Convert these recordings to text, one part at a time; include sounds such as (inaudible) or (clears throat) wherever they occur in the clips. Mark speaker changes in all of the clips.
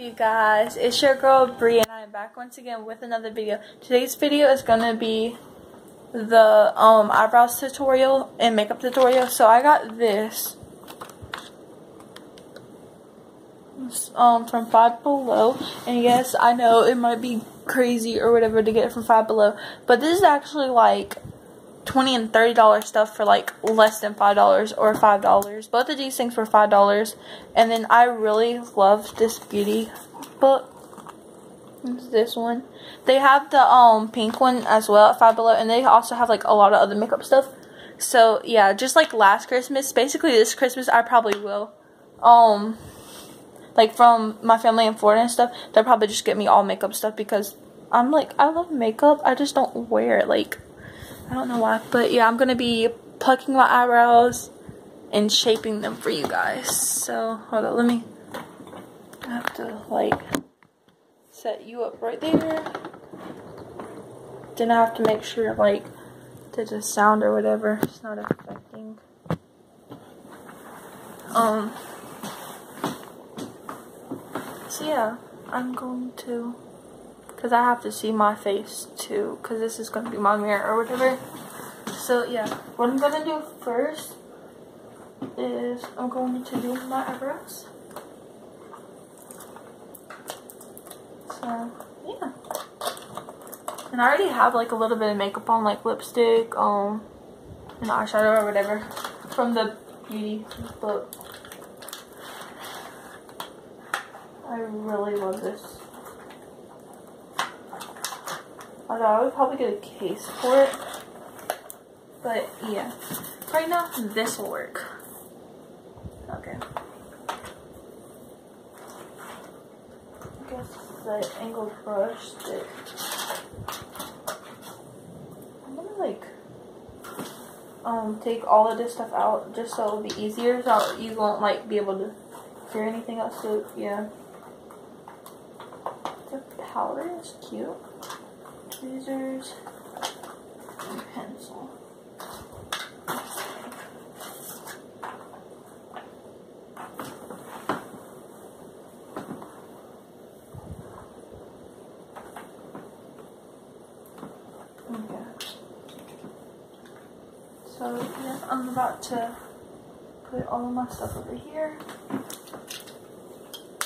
Speaker 1: you guys? It's your girl Bree and I'm back once again with another video. Today's video is gonna be the um eyebrows tutorial and makeup tutorial. So I got this um from Five Below and yes I know it might be crazy or whatever to get it from Five Below but this is actually like 20 and 30 dollar stuff for like less than five dollars or five dollars. Both of these things were five dollars. And then i really love this beauty book. It's this one? They have the um pink one as well at five below and they also have like a lot of other makeup stuff. So yeah just like last christmas basically this christmas i probably will um like from my family in florida and stuff they'll probably just get me all makeup stuff because i'm like i love makeup. I just don't wear it like I don't know why. But yeah, I'm going to be plucking my eyebrows and shaping them for you guys. So, hold on. Let me, I have to like set you up right there. Then I have to make sure like that the sound or whatever is not affecting. Um, so yeah, I'm going to because I have to see my face too because this is going to be my mirror or whatever. So yeah, what I'm going to do first is I'm going to do my eyebrows. So yeah. And I already have like a little bit of makeup on like lipstick, um, and eyeshadow or whatever from the beauty book. I really love this. I would probably get a case for it. But yeah. Right now, this will work. Okay. I guess the angled brush that I'm gonna like um take all of this stuff out just so it'll be easier so you won't like be able to hear anything else so yeah. The powder is cute tweezers, and pencil. So yeah, I'm about to put all of my stuff over here.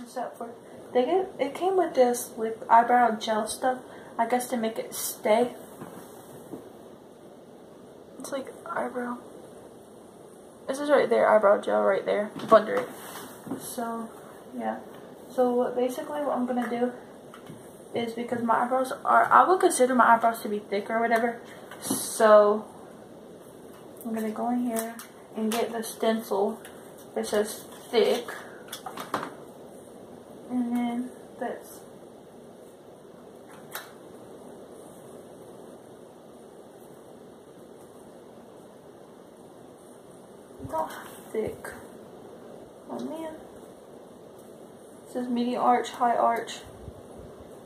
Speaker 1: Except for they get it came with this with eyebrow gel stuff I guess to make it stay. It's like eyebrow. This is right there, eyebrow gel right there, under it. So, yeah. So basically what I'm going to do is because my eyebrows are, I would consider my eyebrows to be thick or whatever. So, I'm going to go in here and get the stencil that says thick. And then this. not thick. Oh man. It says medium arch, high arch,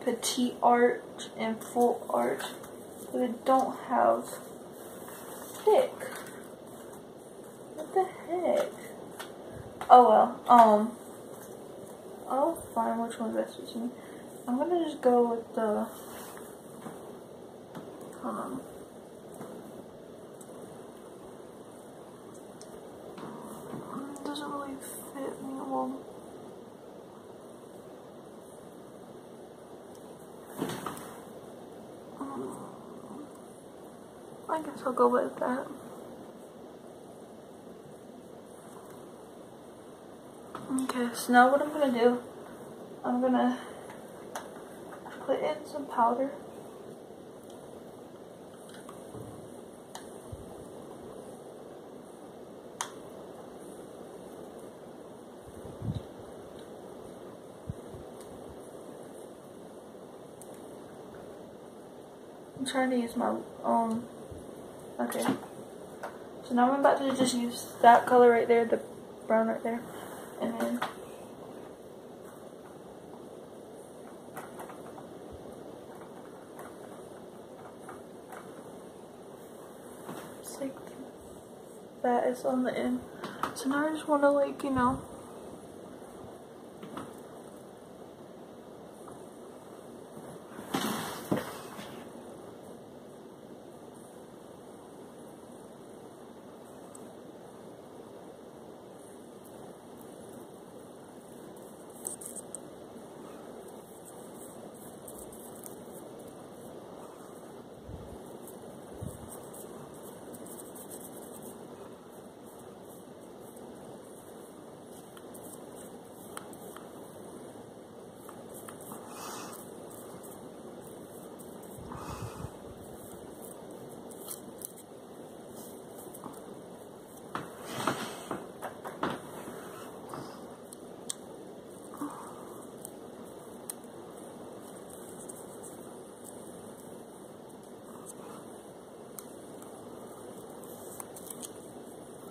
Speaker 1: petite arch, and full arch. But it don't have thick. What the heck? Oh well. Um I'll find which one best fits me. I'm gonna just go with the hold on. doesn't really fit me well. Um, I guess I'll go with that. Okay, so now what I'm gonna do, I'm gonna put in some powder. I'm trying to use my um okay. So now I'm about to just use that color right there, the brown right there, and then that is on the end. So now I just want to like, you know,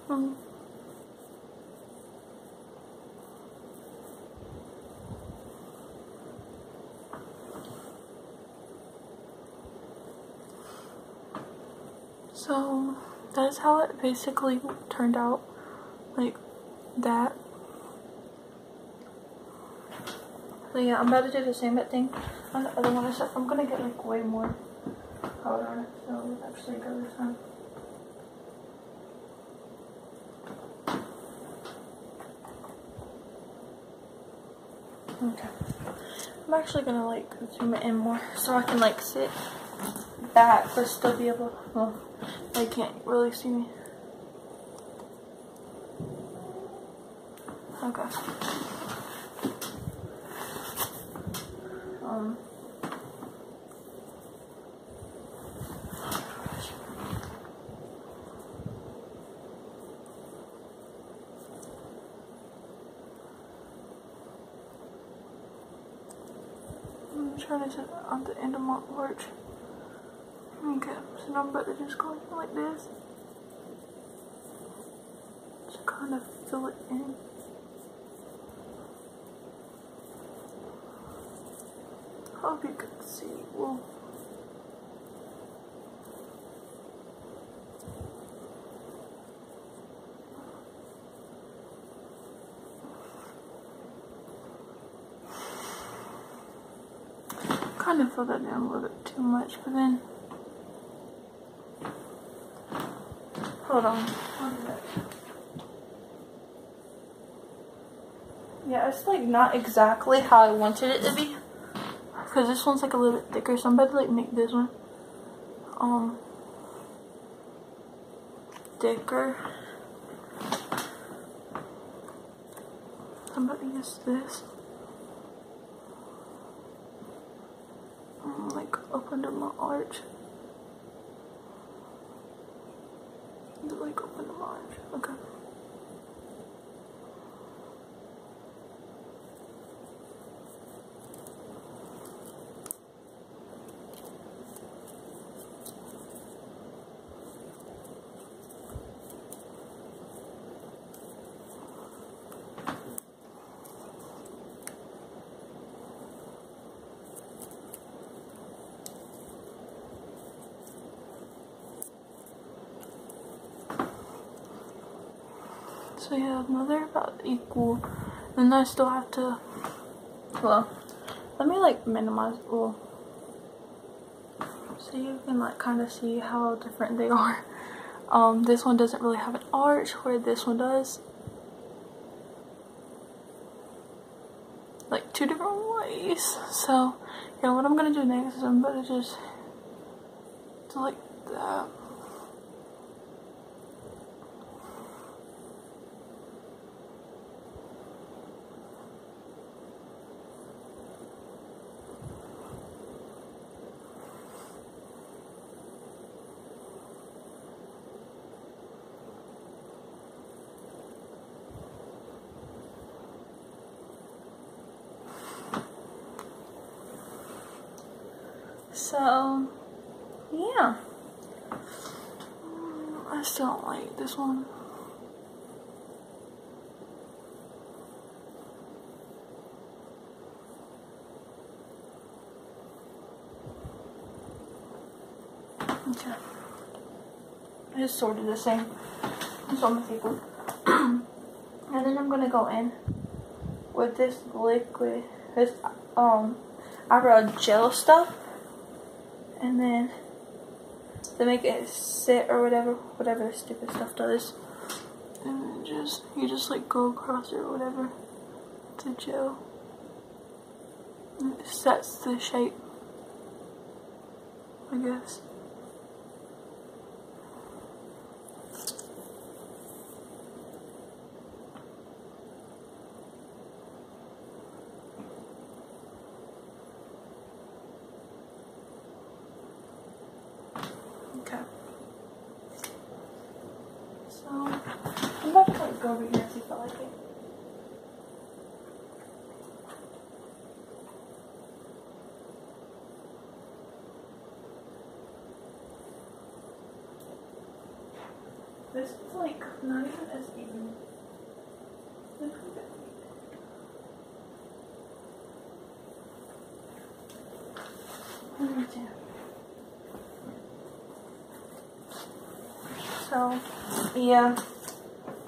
Speaker 1: Um, so that's how it basically turned out like that. So yeah I'm about to do the same thing. On the other one except I'm gonna get like way more powder on it so it's actually good this time. Okay. I'm actually gonna like zoom it in more so I can like sit back but still be able well they can't really see me. Okay. Um I'm trying to on the end of my porch. So I'm about to just go like this. To kind of fill it in. Hope you can see. Well, kind of fill that in a little bit too much, but then hold on. Yeah, it's like not exactly how I wanted it to be. Cause this one's like a little bit thicker, so I'm about to like make this one um thicker. I'm about to use this. Um, like up under my arch. Like up under my arch. Okay. So yeah, now they're about equal. And I still have to, well, let me like minimize, well, so you can like kind of see how different they (laughs) are. Um, this one doesn't really have an arch where this one does. Like two different ways. So yeah, what I'm gonna do next is I'm gonna just do like that. So, yeah. Mm, I still don't like this one. Okay. It's sort of the same as all my people. (clears throat) and then I'm gonna go in with this liquid, this um eyebrow gel stuff and then to make it sit or whatever, whatever the stupid stuff does. And then just, you just like go across it or whatever to gel. And it sets the shape, I guess. Okay. So, I'm about to like, go over here if I like it. This is like not even as even. So, yeah,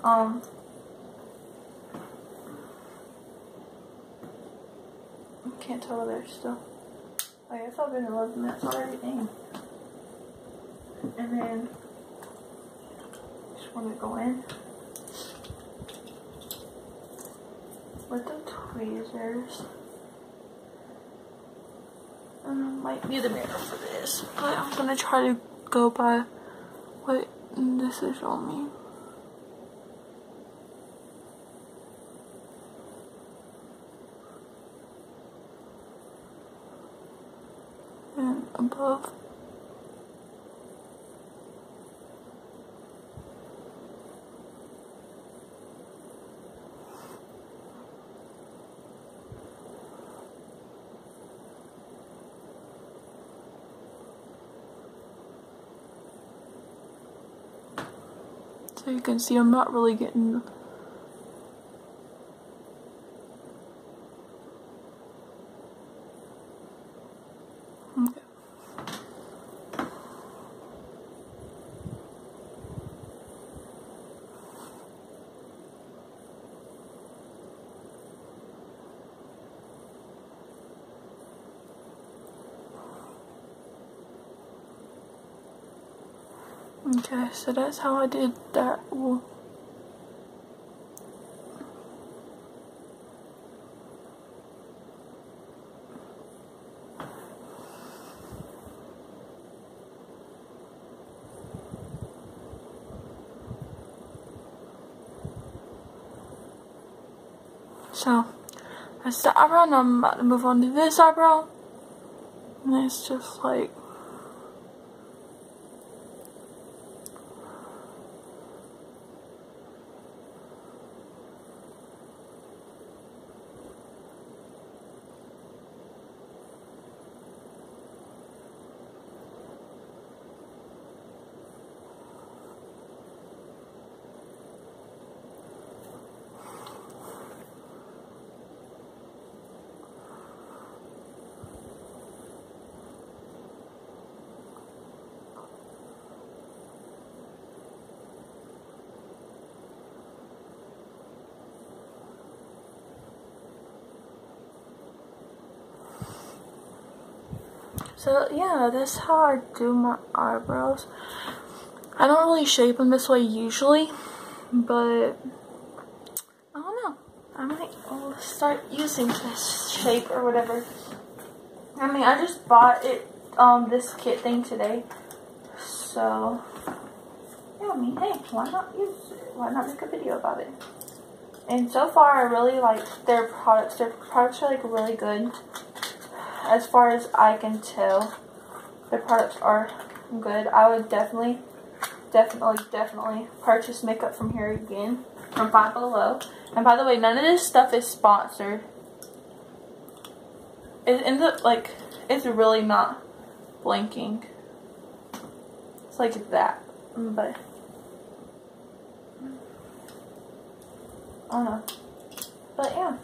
Speaker 1: um, can't tell whether it's still. I guess I've been 11 minutes already. Dang. And then just want to go in with the tweezers. Um, might be the mirror for this, but I'm gonna try to go by what this is showing me. So you can see I'm not really getting Okay. Okay, so that's how I did that. Ooh. So, that's the eyebrow, now I'm about to move on to this eyebrow. And it's just like So yeah, that's how I do my eyebrows. I don't really shape them this way usually, but I don't know. I might start using this shape or whatever. I mean, I just bought it, um, this kit thing today. So, yeah, I mean, hey, why not use it? Why not make a video about it? And so far, I really like their products. Their products are like really good as far as I can tell, the products are good. I would definitely, definitely, definitely purchase makeup from here again, from Five Below. And by the way, none of this stuff is sponsored. It ends up, like, it's really not blinking. It's like that, but, I don't know. But yeah.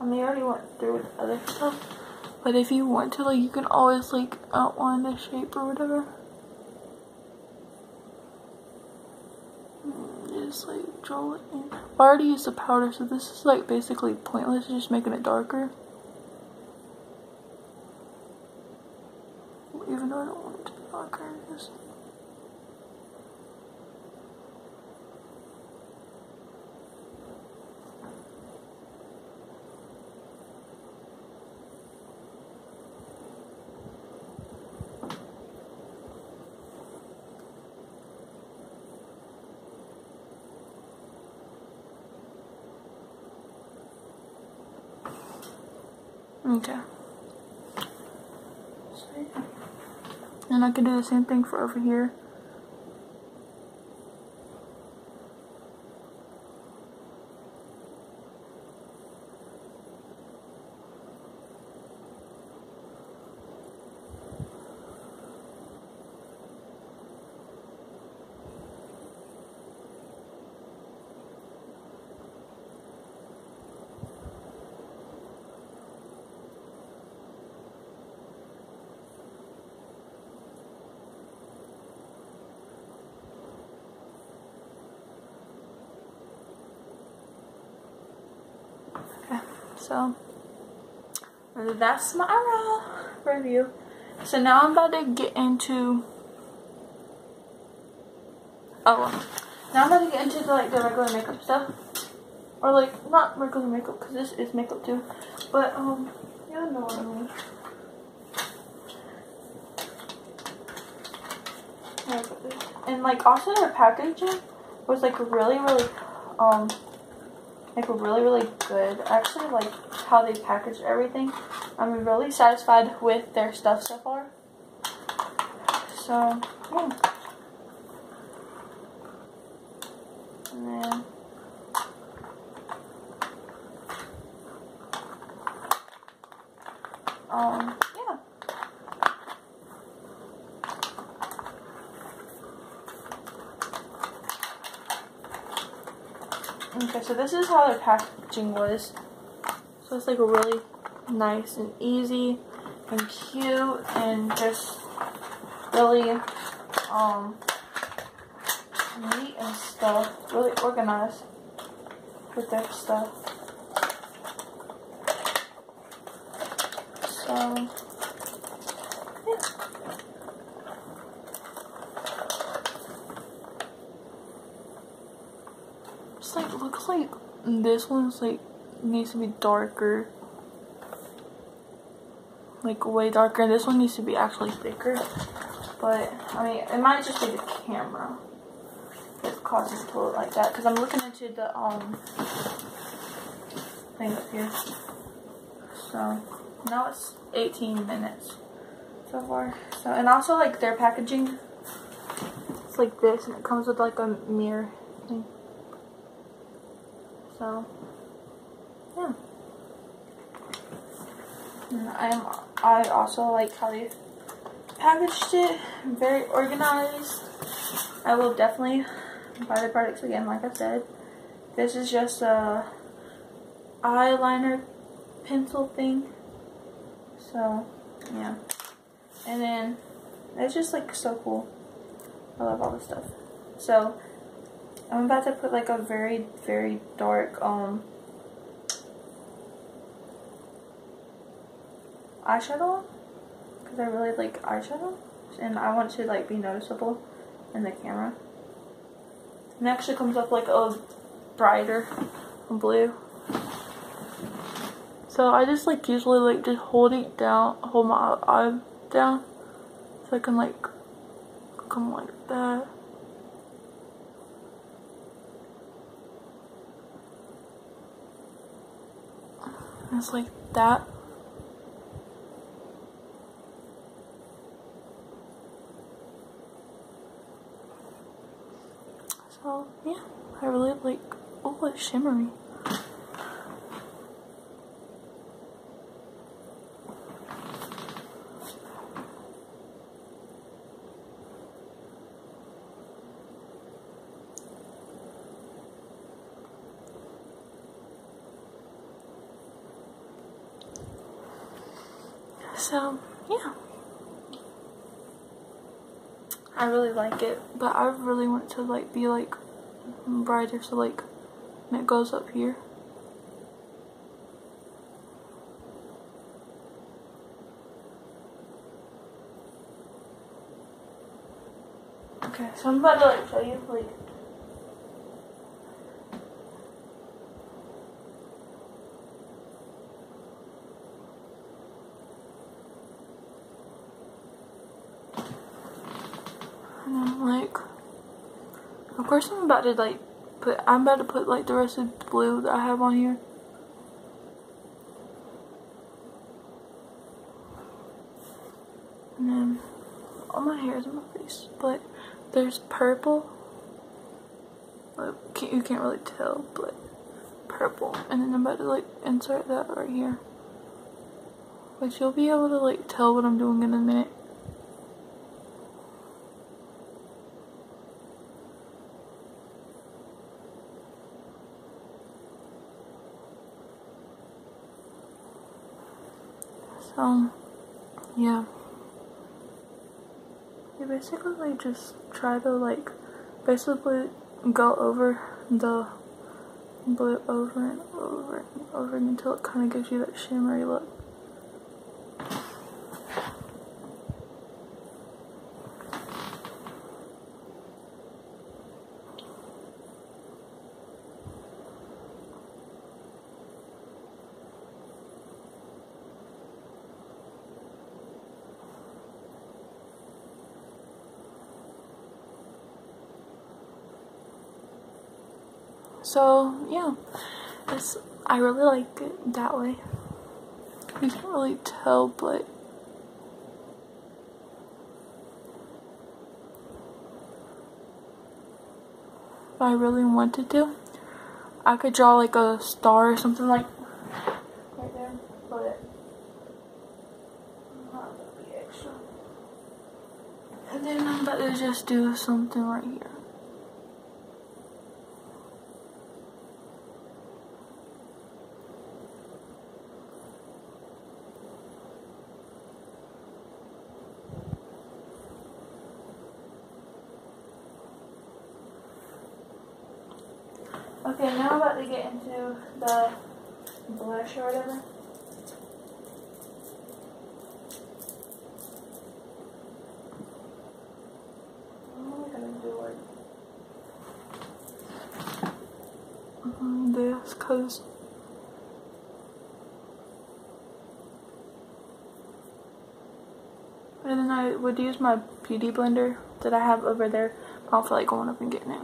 Speaker 1: I mean, I already went through with other stuff. But if you want to, like, you can always, like, outline the shape or whatever. Mm, just, like, draw it in. I already used the powder, so this is, like, basically pointless. Just making it darker. Even though I don't want it to be darker, just... Okay. And I can do the same thing for over here. So that's my review. So now I'm about to get into oh now I'm about to get into the, like the regular makeup stuff. Or like not regular makeup because this is makeup too. But um you know what I mean. And like also their packaging was like really really um like really really good. Actually like how they packaged everything. I'm really satisfied with their stuff so far. So yeah. And then um Okay, so this is how their packaging was. So it's like really nice and easy and cute and just really um neat and stuff. Really organized with their stuff. So looks like this one's like needs to be darker. Like way darker. This one needs to be actually thicker. But I mean it might just be the camera that's causing it to look like that. Because I'm looking into the um thing up here. So now it's 18 minutes so far. So and also like their packaging it's like this and it comes with like a mirror thing. So, yeah. And I'm, I also like how they packaged it. Very organized. I will definitely buy the products again, like I said. This is just a eyeliner pencil thing. So, yeah. And then, it's just like so cool. I love all this stuff. So, I'm about to put like a very, very dark, um, eyeshadow because I really like eyeshadow and I want to like be noticeable in the camera. And it actually comes up like a brighter blue. So I just like usually like just hold it down, hold my eye down so I can like come like that. Like that. So, yeah, I really like, oh, it's shimmery. So, yeah. I really like it, but I really want to like be like brighter so like it goes up here. Okay, so I'm about to like show you like, course I'm about to like put, I'm about to put like the rest of the blue that I have on here. And then all my hair is in my face, but there's purple. you can't really tell, but purple. And then I'm about to like insert that right here. Which you'll be able to like tell what I'm doing in a minute. So, yeah. You basically just try to like basically go over the blue over and over over and over until it kind of gives you that shimmery look. So yeah, it's, I really like it that way. You can't really tell, but if I really wanted to, I could draw like a star or something like right there, but not really extra. And then I'm about to just do something right here. Okay, now I'm about to get into the blush or whatever. What am gonna do it? Mm, this, cause and then I would use my beauty blender that I have over there. I don't feel like going up and getting it.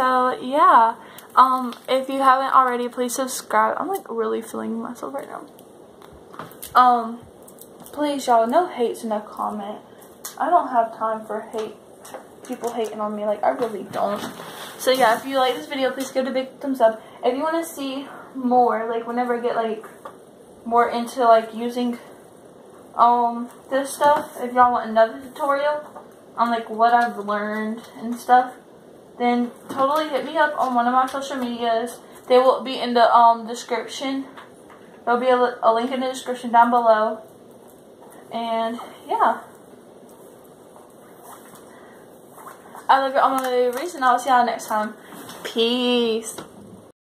Speaker 1: So yeah, um, if you haven't already, please subscribe. I'm like really feeling myself right now. Um, please y'all, no hates, no comment. I don't have time for hate, people hating on me. Like I really don't. So yeah, if you like this video, please give it a big thumbs up. If you want to see more, like whenever I get like more into like using um this stuff, if y'all want another tutorial on like what I've learned and stuff, then totally hit me up on one of my social medias. They will be in the um, description. There'll be a, a link in the description down below. And yeah. I love you all my and I'll see y'all next time. Peace.